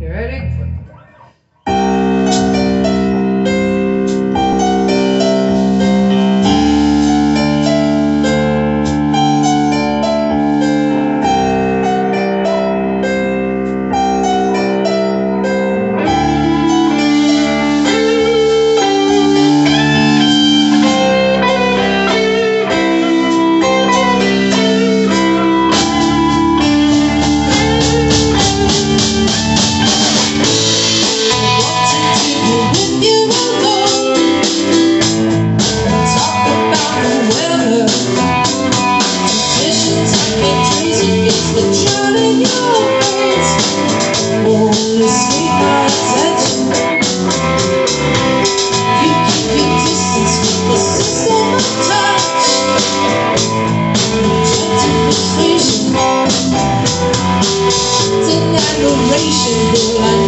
You ready? Adoration,